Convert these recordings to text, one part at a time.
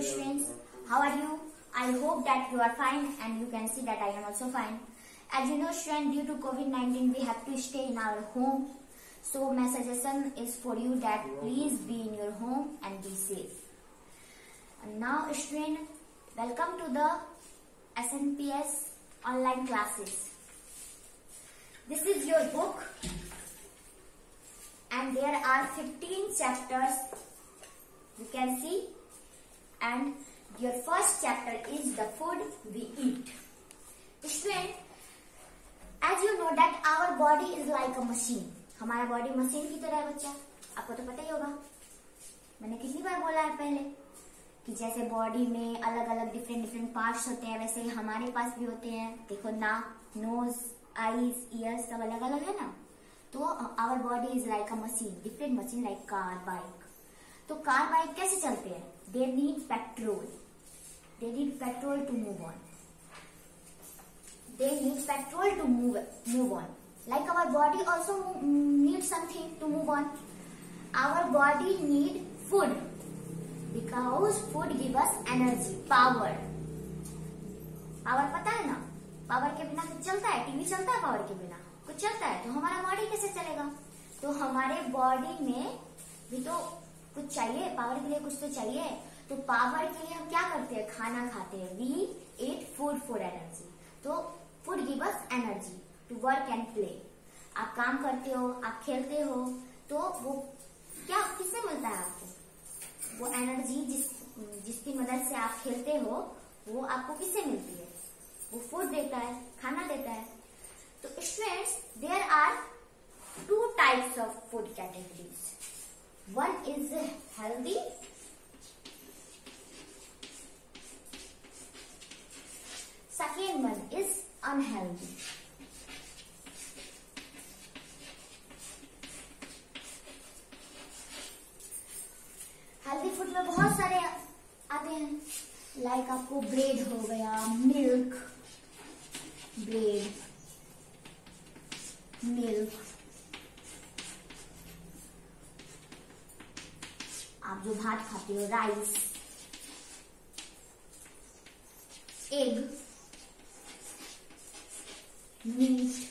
Students, how are you? I hope that you are fine and you can see that I am also fine. As you know students, due to COVID-19 we have to stay in our home. So my suggestion is for you that please be in your home and be safe. And now student, welcome to the SNPS online classes. This is your book and there are 15 chapters you can see and your first chapter is the food we eat. Student, as you know that our body is like a machine. हमारा body machine की तरह है बच्चा। आपको तो पता ही होगा। मैंने कितनी बार बोला है पहले कि जैसे बॉडी में अलग अलग डिफरेंट डिफरेंट पार्ट्स होते हैं वैसे ही हमारे पास भी होते हैं। देखो नाक नोज़ आईज ईयर्स सब अलग अलग है ना? तो our body is like a machine different machine like car bike तो कार बाइक कैसे चलते हैं? They need petrol they need petrol to move on they need petrol to move move on like our body also need something to move on. Our body need food. Because food give us energy, power. Power पता है ना? Power के बिना कुछ चलता है? TV चलता है पावर के बिना? कुछ चलता है? तो हमारा बॉडी कैसे चलेगा? तो हमारे बॉडी में भी तो कुछ चाहिए? पावर के लिए कुछ तो चाहिए। तो पावर के लिए हम क्या करते हैं? खाना खाते हैं। We eat food for energy तो food give us energy to work and play आप काम करते हो, आप खेलते हो तो वो क्या, किससे मिलता है आपको? वो एनर्जी जिस, जिसकी मदद से आप खेलते हो, वो आपको किससे मिलती है? वो फ़ूड देता है, खाना देता है। तो students there are two types of food categories one is healthy second one is unhealthy healthy food में बहुत सारे आते हैं लाइक आपको ब्रेड हो गया मिल्क आप जो भात खाते हो rice egg meat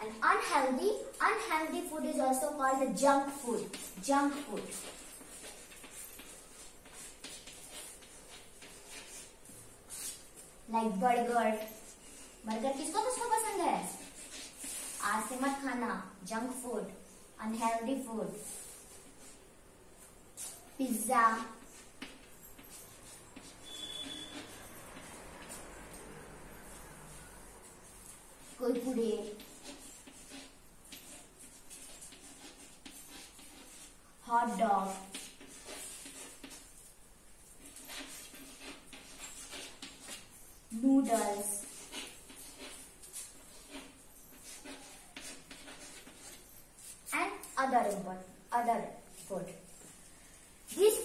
and unhealthy unhealthy food is also called junk food junk food like burger burger किसको किसको पसंद है? आज से मत खाना junk food unhealthy food. Pizza. Kurkure. Hot dog.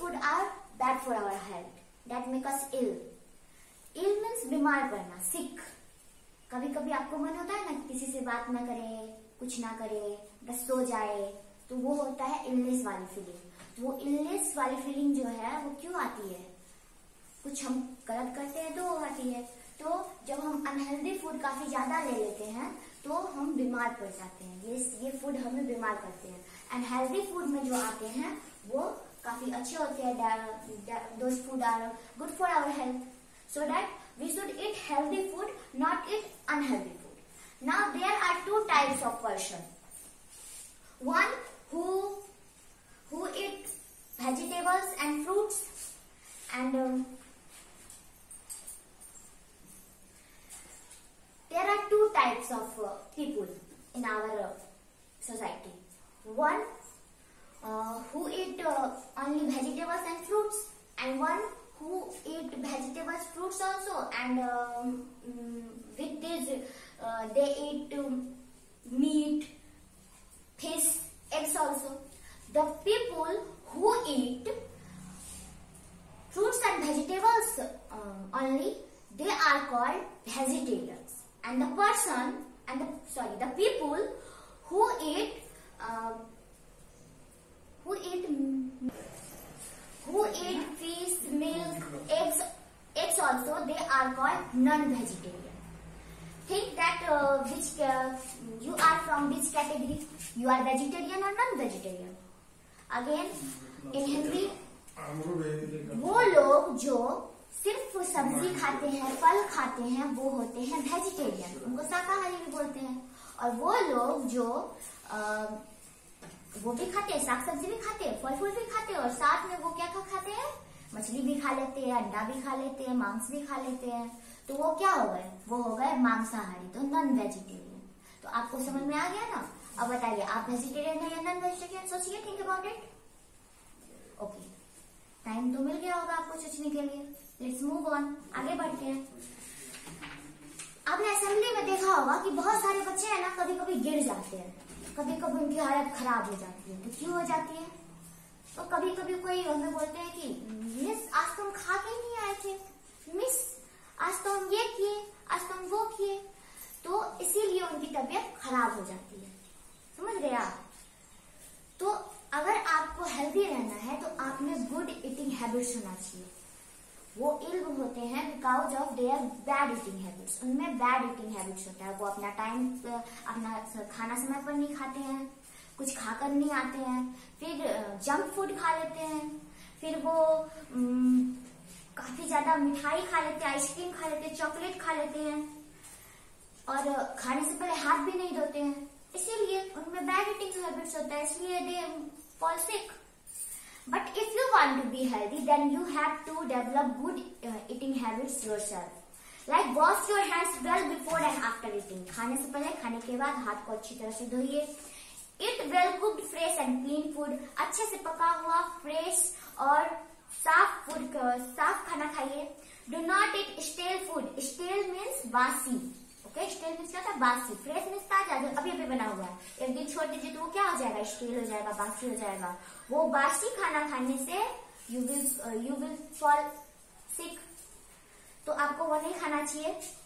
Food are bad for our health. That make us ill. Ill means बीमार पड़ना, sick. कभी कभी आपको मन होता है ना किसी से बात ना करे, कुछ ना करे, बस सो जाए तो वो होता है इलनेस वाली फीलिंग तो वो इलनेस वाली फीलिंग जो है, वो क्यों आती है? कुछ हम गलत करते हैं तो वो आती है. तो जब हम अनहेल्दी फ़ूड काफ़ी ज़्यादा ले लेते हैं तो हम बीमार पड़ जाते हैं. ये ये फ़ूड हमें बीमार करते हैं. अनहेल्दी फ़ूड में जो आते हैं, वो काफ़ी अच्छे होते हैं those food are good for our health so that we should eat healthy food not eat unhealthy food now there are two types of person one who who eat vegetables and fruits and um, fruits also and um, mm, with this uh, they eat um, meat, fish, eggs also. The people who eat fruits and vegetables uh, only they are called vegetarians and the person and the, sorry the people who eat uh, who eat who eat fish, milk, eggs non-vegetarian. Think that uh, which uh, you are from which category? You are vegetarian or non-vegetarian? Again, in Hindi, वो लोग जो सिर्फ़ सब्ज़ी खाते हैं फल खाते हैं वो होते हैं वेजिटेरियन उनको शाकाहारी भी बोलते हैं और वो लोग जो आ, वो भी खाते हैं साग सब्ज़ी भी खाते हैं फल फूल भी खाते हैं और साथ में वो क्या क्या खाते हैं मछली भी खा लेते हैं, अंडा भी खा लेते हैं, मांस भी खा लेते हैं। तो वो क्या हो गए? वो हो गए मांसाहारी तो नॉन वेजिटेरियन तो आपको समझ में आ गया ना? अब बताइए, आप वेजिटेरियन है या नॉन वेजिटेरियन सोचिए think about it okay time तो मिल गया होगा आपको सोचने के लिए। लेट्स मूव ऑन आगे बढ़ते हैं। आपने असेंबली में देखा होगा कि बहुत सारे बच्चे हैं ना कभी कभी गिर जाते हैं। कभी कभी उनकी हालत खराब हो जाती है। तो क्यों हो जाती है? तो कभी कभी कोई हमें बोलते हैं कि, मिस, आज तुम खा के नहीं आए थे। मिस, आज तो हम ये किए, आज तो हम वो किए। तो इसीलिए उनकी तबीयत खराब हो जाती है। समझ आप? तो अगर आपको हेल्दी रहना है तो आप में गुड ईटिंग हैबिट्स होना चाहिए। वो इल्म होते हैं because of their bad eating habits उनमें बैड ईटिंग हैबिट्स होता है। वो अपना टाइम अपना खाना समय पर नहीं खाते हैं। कुछ खाकर नहीं आते हैं। फिर जंक फ़ूड खा लेते हैं। फिर वो काफ़ी ज़्यादा मिठाई खा लेते हैं आइसक्रीम खा लेते हैं चॉकलेट खा लेते हैं। और खाने से पहले हाथ भी नहीं धोते हैं। इसीलिए उनमें बैड ईटिंग हैबिट्स होता है इसलिए they fall sick if you want to be healthy, then you have to develop good uh, eating habits yourself. Like wash your hands well before and after eating. खाने से पहले खाने के बाद हाथ को अच्छी तरह से धोइए। Eat well cooked, fresh and clean food. अच्छे से पका हुआ फ्रेश और साफ़ फ़ूड साफ़ खाना खाइए। Do not eat stale food. Stale means बासी। ओके स्टेल मीन्स क्या था? बासी। फ्रेश मीन्स ताज़ा जो अभी अभी बना हुआ है। एक दिन छोड़ दीजिए तो वो क्या हो जाएगा? स्टेल हो जाएगा बासी हो जाएगा। वो बासी खाना खाने से you will you will fall sick तो आपको वो नहीं खाना चाहिए। Food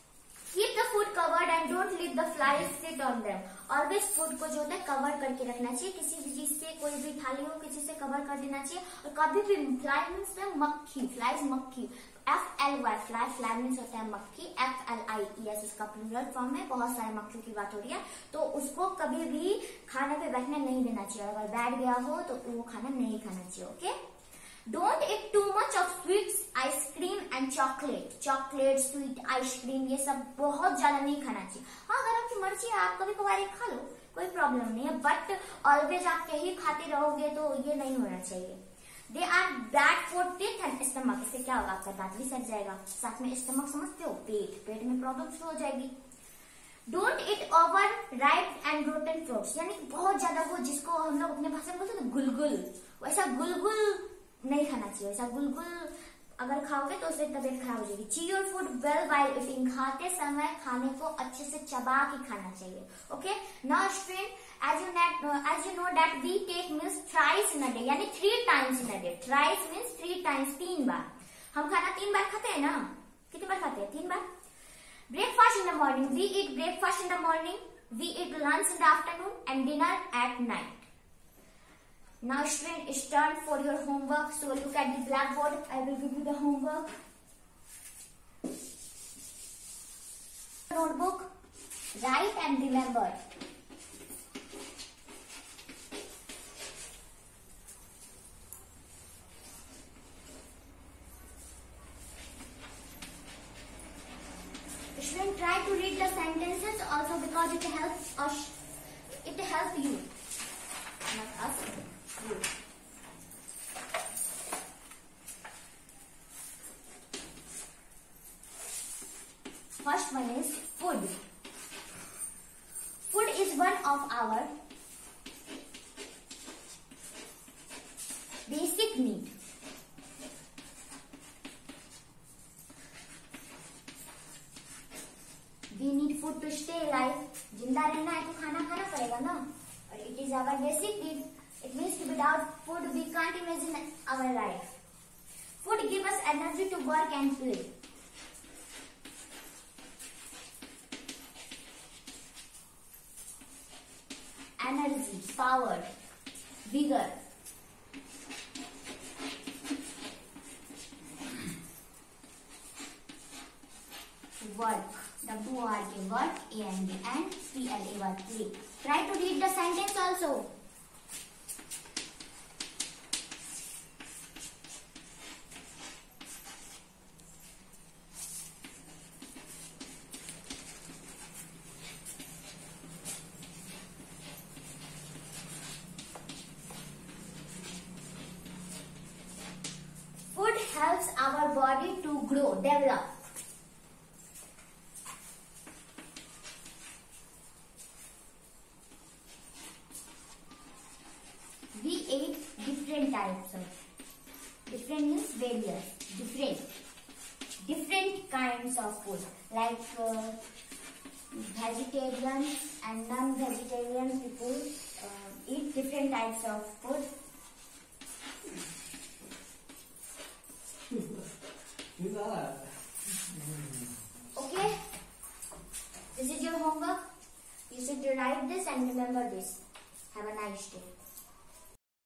leave the fly sit on them always food को जो है कवर करके रखना चाहिए। किसी भी चीज़ से कोई भी थाली हो, किसी से कवर कर देना चाहिए। और कभी भी फ्लाई मीन्स मक्खी। फ्लाई मक्खी। F L Y fly fly means होता है मक्खी। F L I E S इसका प्लूरल फॉर्म है। बहुत सारे मक्खियों की बात हो रही है। तो उसको कभी भी खाने पे बैठने नहीं देना चाहिए। अगर बैठ गया हो तो वो खाना नहीं खाना चाहिए okay don't eat too much of sweets ice cream and chocolate chocolate sweet ice cream ये सब बहुत ज़्यादा नहीं खाना चाहिए। हाँ अगर आपकी मर्ज़ी है, आप कभी कभार खा लो, कोई प्रॉब्लम नहीं है बट ऑलवेज आप यही खाते रहोगे तो ये नहीं होना चाहिए। They are bad for teeth and stomach इससे क्या होगा? आपका दांत भी सट जाएगा। साथ में स्टमक समझते हो? पेट। पेट में प्रॉब्लम शुरू हो जाएगी। Don't eat over ripe and rotten fruits यानी बहुत ज़्यादा वो जिसको हम लोग अपने भाषा में बोलते हैं गुलगुल। वैसा गुलगुल नहीं खाना चाहिए। ऐसा गुलगुल अगर खाओगे तो उससे तबियत खराब हो जाएगी। Chew your food well while eating खाते समय खाने को अच्छे से चबा के खाना चाहिए। Okay now strain as you net as you know that we take means thrice in day यानी three times in day thrice means three times तीन बार। हम खाना तीन बार खाते हैं ना? कितने बार खाते हैं? तीन बार। Breakfast in the morning we eat breakfast in the morning we eat lunch in the afternoon and dinner at night Now student, it's time for your homework. So look at the blackboard. I will give you the homework. Notebook. Write and remember. Student, try to read the sentences also because it helps us. It helps you, basic need we need food to stay alive. ज़िंदा रहना है तो खाना खाना पड़ेगा ना? और it is our basic need it means without food we can't imagine our life food give us energy to work and play energy power bigger to read the sentence also. Food helps our body to grow, develop. Like uh, vegetarian and non-vegetarian people uh, eat different types of food. Okay? This is your homework. You should write this and remember this. Have a nice day.